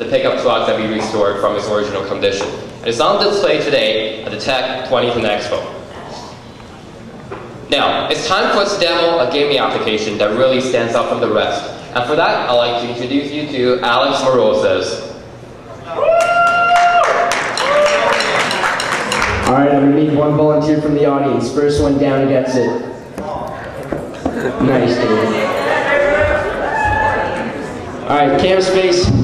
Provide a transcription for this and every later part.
the pickup truck that we restored from its original condition. And it's on display today at the Tech 2010 Expo. Now, it's time for us to demo a gaming application that really stands out from the rest. And for that, I'd like to introduce you to Alex Moroses. All right, I'm gonna need one volunteer from the audience. First one down gets it. Nice, dude. All right, CamSpace.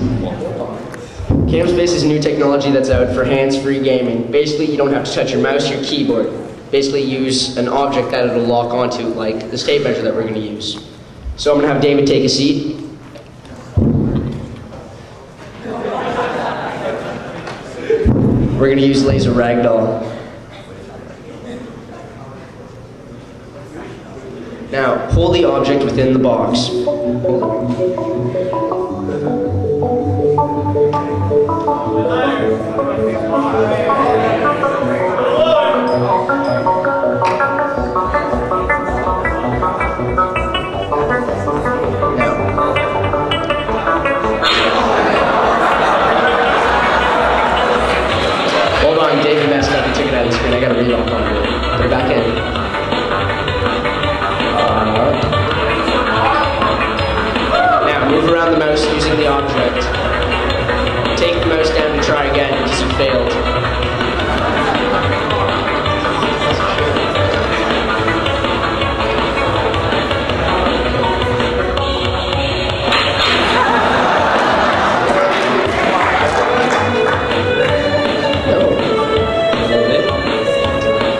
CamSpace is a new technology that's out for hands-free gaming. Basically, you don't have to touch your mouse, your keyboard. Basically, use an object that it'll lock onto, like this tape measure that we're gonna use. So I'm gonna have David take a seat. We're gonna use laser ragdoll. Now, pull the object within the box. Using the object. Take the mouse down to try again you failed.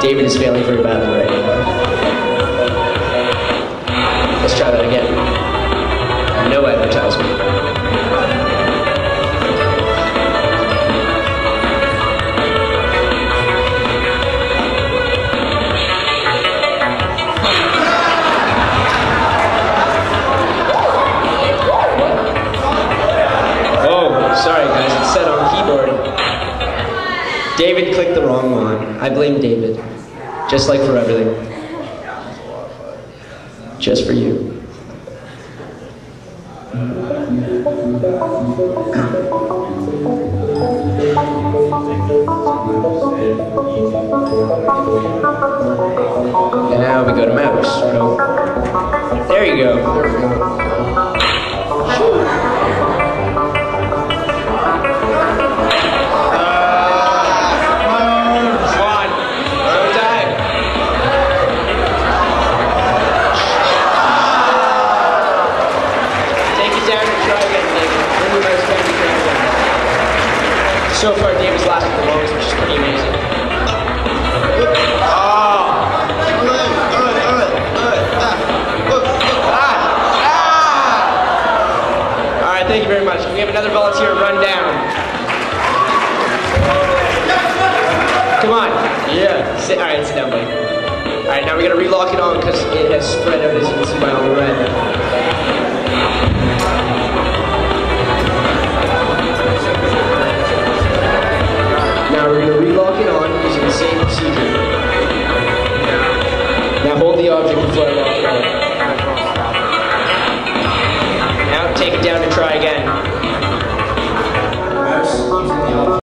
David is failing very badly right now. Let's try that again. No advertisement. David clicked the wrong one. I blame David. Just like for everything. Just for you. And now we go to. No. There you go. So far, Dave David's lasted the longest, which is pretty amazing. All right, thank you very much. We have another volunteer run down? Come on. Yeah. Sit, all right, sit down, buddy. All right, now we gotta relock it on because it has spread out, as you can see by all it on